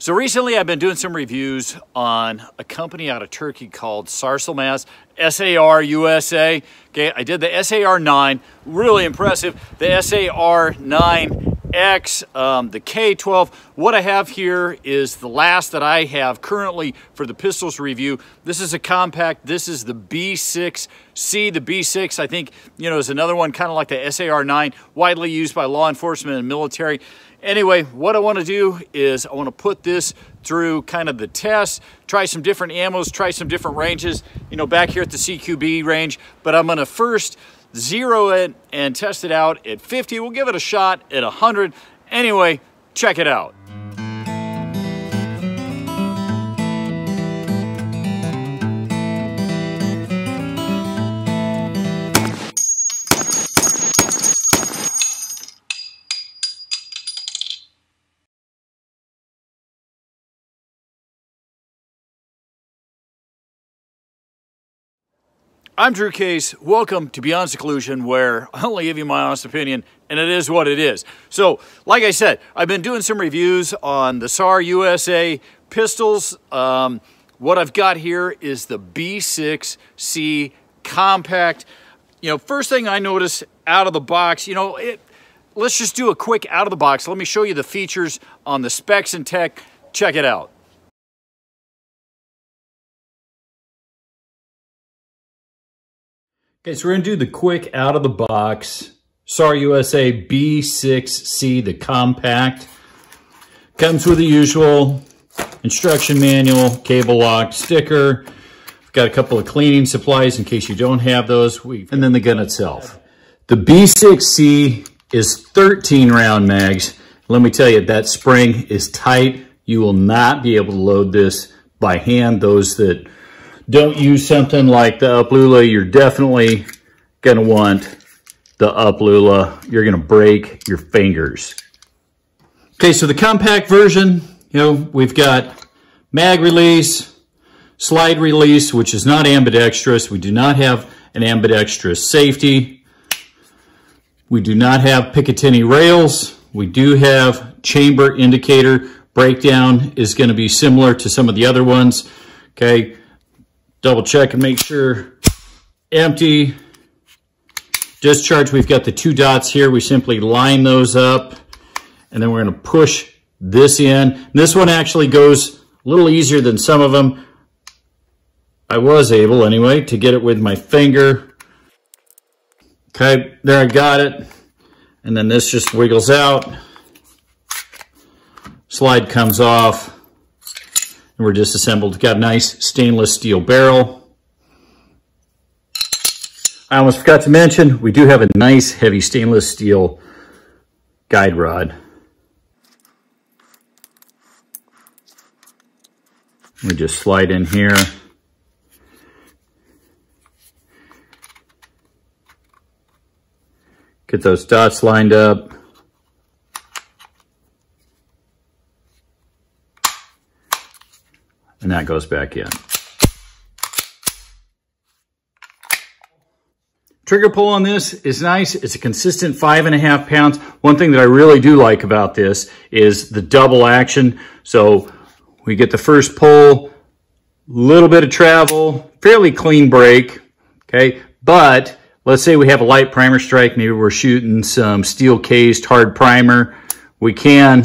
So recently I've been doing some reviews on a company out of Turkey called Sarsılmaz, SAR USA. Okay, I did the SAR9, really impressive. The SAR9X, um, the K12. What I have here is the last that I have currently for the pistols review. This is a compact, this is the B6C. The B6, I think, you know, is another one kind of like the SAR9, widely used by law enforcement and military. Anyway, what I want to do is I want to put this through kind of the test, try some different ammos, try some different ranges, you know, back here at the CQB range. But I'm going to first zero it and test it out at 50. We'll give it a shot at 100. Anyway, check it out. I'm Drew Case. Welcome to Beyond Seclusion, where I only give you my honest opinion, and it is what it is. So, like I said, I've been doing some reviews on the SAR USA pistols. Um, what I've got here is the B6C Compact. You know, first thing I notice out of the box, you know, it, let's just do a quick out of the box. Let me show you the features on the specs and tech. Check it out. Okay, so we're gonna do the quick out of the box SAR USA B6C, the compact. Comes with the usual instruction manual, cable lock, sticker. We've got a couple of cleaning supplies in case you don't have those. We've, and then the gun itself. The B6C is 13 round mags. Let me tell you, that spring is tight. You will not be able to load this by hand. Those that don't use something like the Uplula. You're definitely going to want the Uplula. You're going to break your fingers. Okay, so the compact version, you know, we've got mag release, slide release, which is not ambidextrous. We do not have an ambidextrous safety. We do not have Picatinny rails. We do have chamber indicator. Breakdown is going to be similar to some of the other ones. Okay, double check and make sure empty. Discharge, we've got the two dots here. We simply line those up and then we're gonna push this in. This one actually goes a little easier than some of them. I was able anyway to get it with my finger. Okay, there I got it. And then this just wiggles out. Slide comes off and we're disassembled. Got a nice stainless steel barrel. I almost forgot to mention, we do have a nice heavy stainless steel guide rod. We just slide in here. Get those dots lined up. And that goes back in. Trigger pull on this is nice. It's a consistent five and a half pounds. One thing that I really do like about this is the double action. So we get the first pull, little bit of travel, fairly clean break, okay? But let's say we have a light primer strike, maybe we're shooting some steel cased hard primer. We can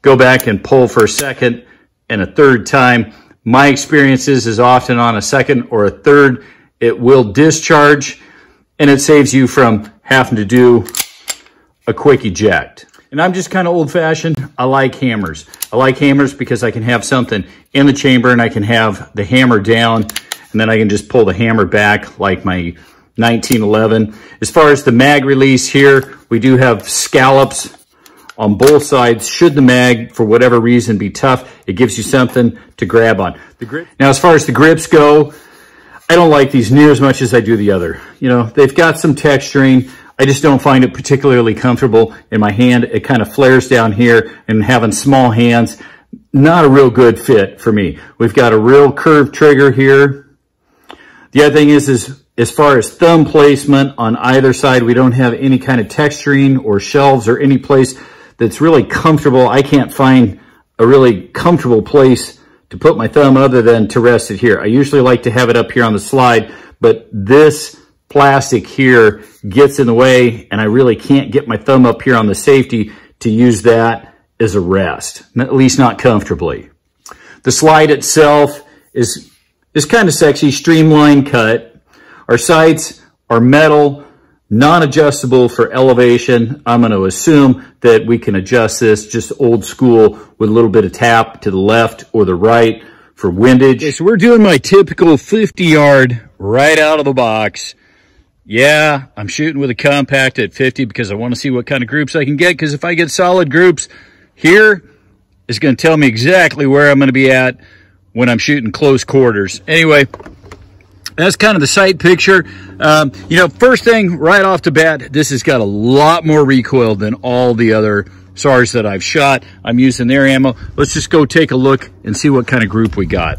go back and pull for a second and a third time. My experiences is often on a second or a third, it will discharge and it saves you from having to do a quick eject. And I'm just kind of old fashioned. I like hammers. I like hammers because I can have something in the chamber and I can have the hammer down and then I can just pull the hammer back like my 1911. As far as the mag release here, we do have scallops on both sides. Should the mag, for whatever reason, be tough, it gives you something to grab on. The grip. Now, as far as the grips go, I don't like these near as much as I do the other. You know, they've got some texturing. I just don't find it particularly comfortable in my hand. It kind of flares down here and having small hands, not a real good fit for me. We've got a real curved trigger here. The other thing is, is as far as thumb placement on either side, we don't have any kind of texturing or shelves or any place that's really comfortable. I can't find a really comfortable place to put my thumb other than to rest it here. I usually like to have it up here on the slide, but this plastic here gets in the way and I really can't get my thumb up here on the safety to use that as a rest, at least not comfortably. The slide itself is, is kind of sexy, streamline cut. Our sights are metal, non-adjustable for elevation. I'm going to assume that we can adjust this just old school with a little bit of tap to the left or the right for windage. Okay, so we're doing my typical 50 yard right out of the box. Yeah, I'm shooting with a compact at 50 because I want to see what kind of groups I can get. Because if I get solid groups here, it's going to tell me exactly where I'm going to be at when I'm shooting close quarters. Anyway, that's kind of the sight picture. Um, you know, first thing right off the bat, this has got a lot more recoil than all the other SARs that I've shot. I'm using their ammo. Let's just go take a look and see what kind of group we got.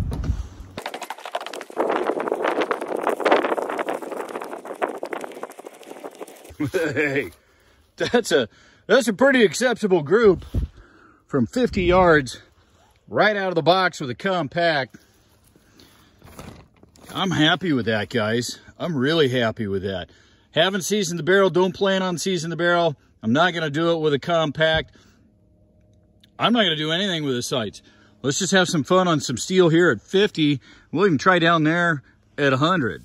hey, that's a that's a pretty acceptable group from 50 yards right out of the box with a compact. I'm happy with that, guys. I'm really happy with that. Haven't seasoned the barrel, don't plan on seasoning the barrel. I'm not to do it with a compact. I'm not to do anything with the sights. Let's just have some fun on some steel here at 50. We'll even try down there at 100.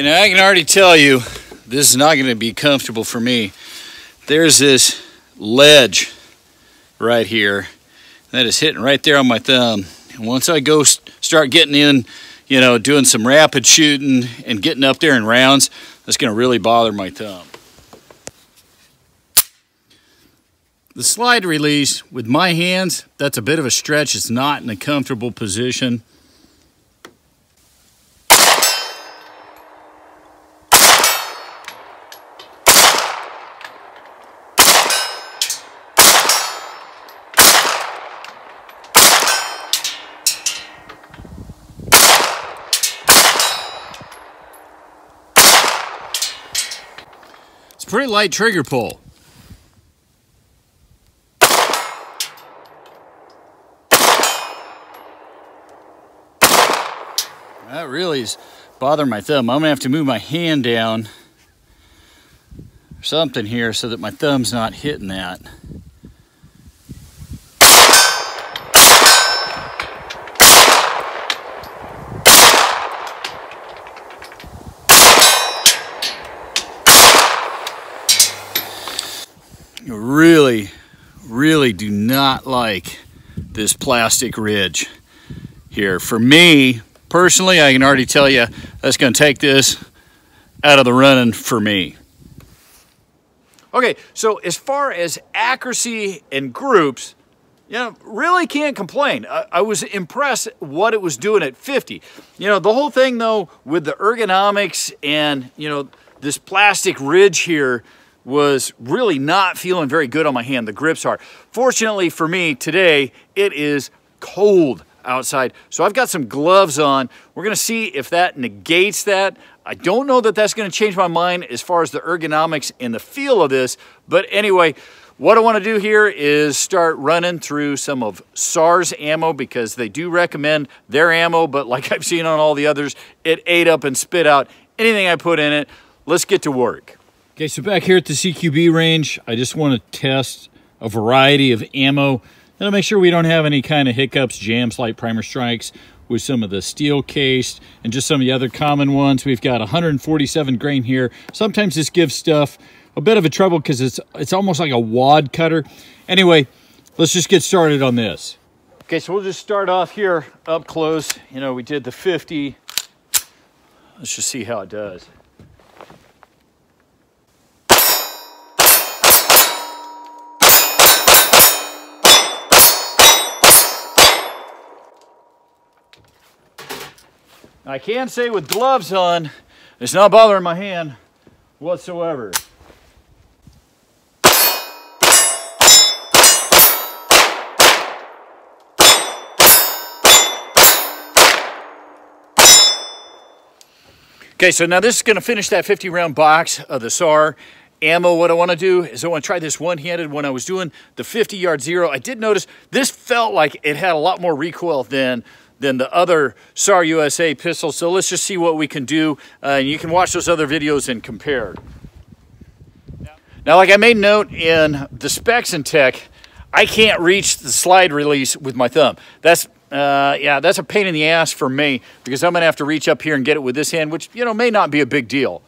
You know, I can already tell you this is not going to be comfortable for me. There's this ledge right here that is hitting right there on my thumb. And once I go start getting in, you know, doing some rapid shooting and getting up there in rounds, that's going to really bother my thumb. The slide release with my hands, that's a bit of a stretch. It's not in a comfortable position. pretty light trigger pull. That really is bothering my thumb. I'm gonna have to move my hand down or something here so that my thumb's not hitting that. really, really do not like this plastic ridge here. For me, personally, I can already tell you that's going to take this out of the running for me. Okay, so as far as accuracy and groups, you know, really can't complain. I, I, was impressed what it was doing at 50. You know, the whole thing though with the ergonomics and, you know, this plastic ridge here, was really not feeling very good on my hand. The grip's hard. Fortunately for me today, it is cold outside. So I've got some gloves on. We're gonna see if that negates that. I don't know that that's gonna change my mind as far as the ergonomics and the feel of this, but anyway, what I wanna do here is start running through some of SARS ammo because they do recommend their ammo, but like I've seen on all the others, it ate up and spit out anything I put in it. Let's get to work. Okay, so back here at the CQB range, I just want to test a variety of ammo. To make sure we don't have any kind of hiccups, jams, light primer strikes with some of the steel cased and just some of the other common ones. We've got 147 grain here. Sometimes this gives stuff a bit of a trouble because it's, it's almost like a wad cutter. Anyway, let's just get started on this. Okay, so we'll just start off here up close. You know, we did the 50. Let's just see how it does. I can say with gloves on, it's not bothering my hand whatsoever. Okay, so now this is gonna finish that 50 round box of the SAR ammo. What I wanna do is I wanna try this one-handed when I was doing the 50 yard zero. I did notice this felt like it had a lot more recoil than than the other SAR USA pistol. So let's just see what we can do. Uh, and you can watch those other videos and compare. Now, like I made note in the specs and tech, I can't reach the slide release with my thumb. That's uh, yeah, that's a pain in the ass for me because I'm gonna have to reach up here and get it with this hand, which, you know, may not be a big deal.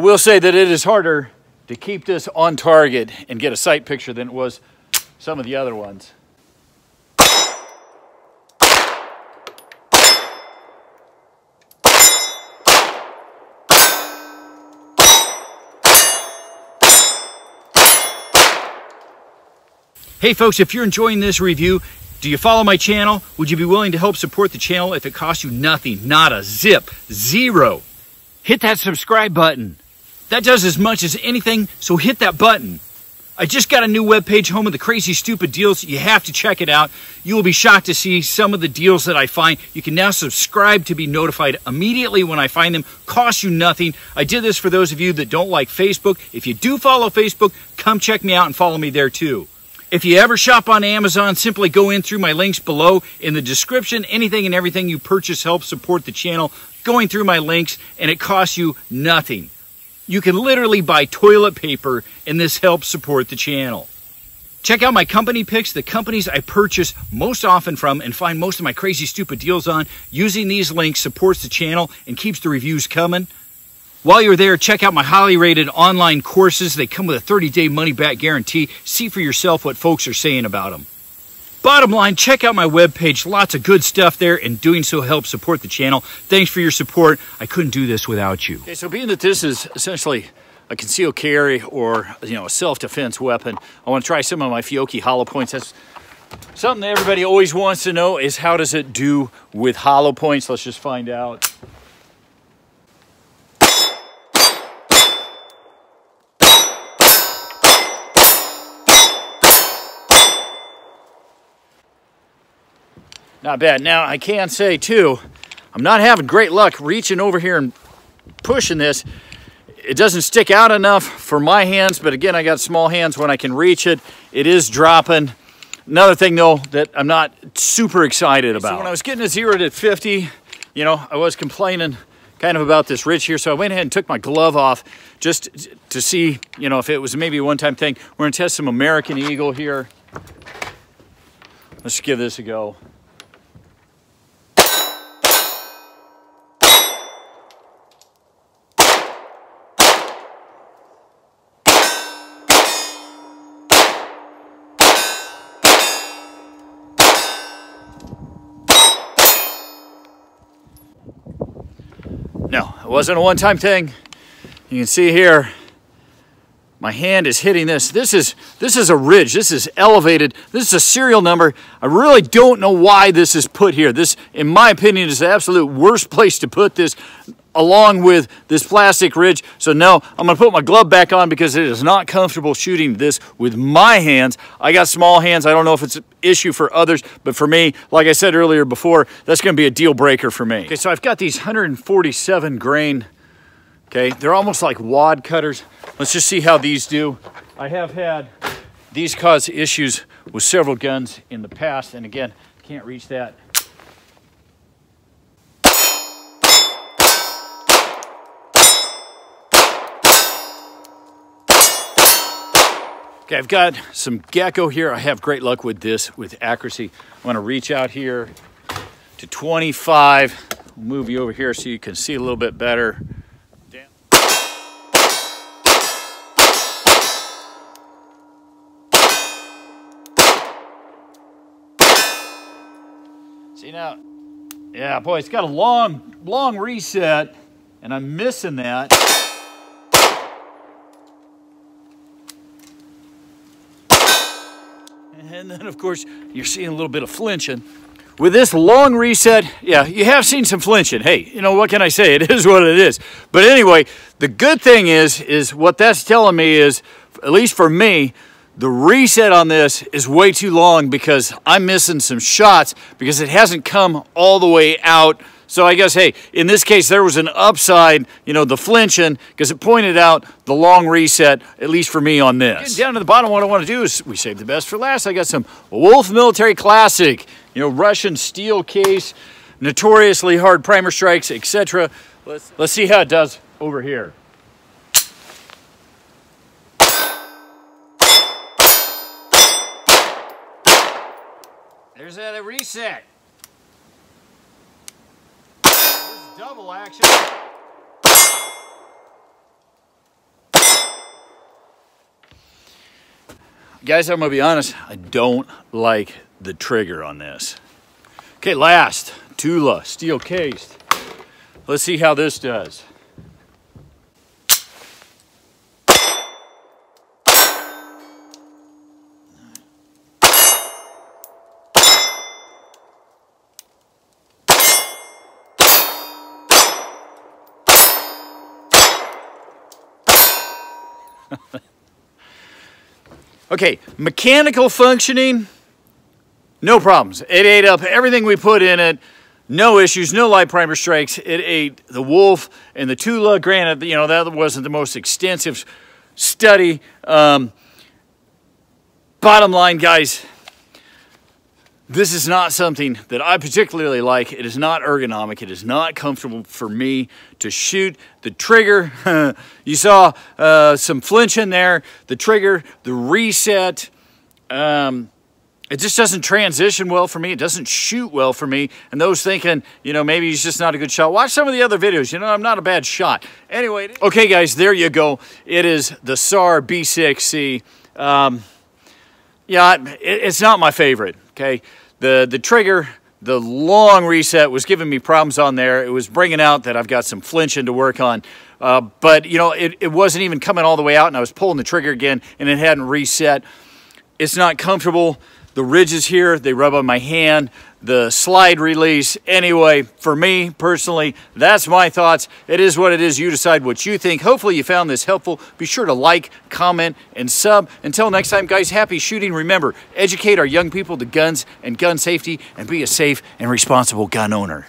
Will say that it is harder to keep this on target and get a sight picture than it was some of the other ones. Hey folks, if you're enjoying this review, do you follow my channel? Would you be willing to help support the channel if it costs you nothing, not a zip, zero? Hit that subscribe button. That does as much as anything, so hit that button. I just got a new webpage, home of the crazy stupid deals. You have to check it out. You will be shocked to see some of the deals that I find. You can now subscribe to be notified immediately when I find them. Cost you nothing. I did this for those of you that don't like Facebook. If you do follow Facebook, come check me out and follow me there too. If you ever shop on Amazon, simply go in through my links below in the description. Anything and everything you purchase helps support the channel going through my links, and it costs you nothing. You can literally buy toilet paper, and this helps support the channel. Check out my company picks, the companies I purchase most often from and find most of my crazy stupid deals on. Using these links supports the channel and keeps the reviews coming. While you're there, check out my highly rated online courses. They come with a 30 day money back guarantee. See for yourself what folks are saying about them. Bottom line, check out my webpage. Lots of good stuff there, and doing so helps support the channel. Thanks for your support. I couldn't do this without you. Okay, so being that this is essentially a concealed carry or you know a self-defense weapon, I want to try some of my Fiocchi hollow points. That's something that everybody always wants to know is how does it do with hollow points? Let's just find out. Not bad. Now, I can say, too, I'm not having great luck reaching over here and pushing this. It doesn't stick out enough for my hands, but again, I got small hands when I can reach it. It is dropping. Another thing, though, that I'm not super excited about. So when I was getting a zero to 50, you know, I was complaining kind of about this ridge here, so I went ahead and took my glove off just to see, you know, if it was maybe a one-time thing. We're gonna test some American Eagle here. Let's give this a go. No, it wasn't a one-time thing. You can see here, my hand is hitting this. This is this is a ridge. This is elevated. This is a serial number. I really don't know why this is put here. This, in my opinion, is the absolute worst place to put this along with this plastic ridge. So no, I'm gonna put my glove back on because it is not comfortable shooting this with my hands. I got small hands. I don't know if it's an issue for others, but for me, like I said earlier before, that's gonna be a deal breaker for me. Okay, so I've got these 147 grain, okay? They're almost like wad cutters. Let's just see how these do. I have had these cause issues with several guns in the past, and again, can't reach that Okay, I've got some Geco here. I have great luck with this, with accuracy. I'm gonna reach out here to 25. I'll move you over here so you can see a little bit better. See now, Yeah, boy, it's got a long, long reset, and I'm missing that. And then, of course, you're seeing a little bit of flinching. With this long reset, yeah, you have seen some flinching. Hey, you know, what can I say? It is what it is. But anyway, the good thing is, is what that's telling me is, at least for me, the reset on this is way too long because I'm missing some shots because it hasn't come all the way out. So I guess, hey, in this case, there was an upside, you know, the flinching, because it pointed out the long reset, at least for me on this. Getting down to the bottom, what I want to do is we save the best for last. I got some Wolf Military Classic, you know, Russian steel case, notoriously hard primer strikes, etc. Let's, let's see how it does over here. There's that reset. This double action. Guys, I'm gonna be honest, I don't like the trigger on this. Okay, last, Tula, steel cased. Let's see how this does. okay, mechanical functioning, no problems. It ate up everything we put in it. No issues, no light primer strikes. It ate the Wolf and the Tula. Granted, you know, that wasn't the most extensive study. Um, bottom line, guys, this is not something that I particularly like. It is not ergonomic. It is not comfortable for me to shoot. The trigger, you saw uh, some flinch in there. The trigger, the reset, um, it just doesn't transition well for me. It doesn't shoot well for me. And those thinking, you know, maybe he's just not a good shot, watch some of the other videos. You know, I'm not a bad shot. Anyway, okay, guys, there you go. It is the SAR B6C. Um, yeah, it, it's not my favorite, okay? The, the trigger, the long reset was giving me problems on there. It was bringing out that I've got some flinching to work on. Uh, but, you know, it, it wasn't even coming all the way out, and I was pulling the trigger again, and it hadn't reset. It's not comfortable. The ridges here, they rub on my hand the slide release. Anyway, for me personally, that's my thoughts. It is what it is. You decide what you think. Hopefully you found this helpful. Be sure to like, comment, and sub. Until next time, guys, happy shooting. Remember, educate our young people to guns and gun safety and be a safe and responsible gun owner.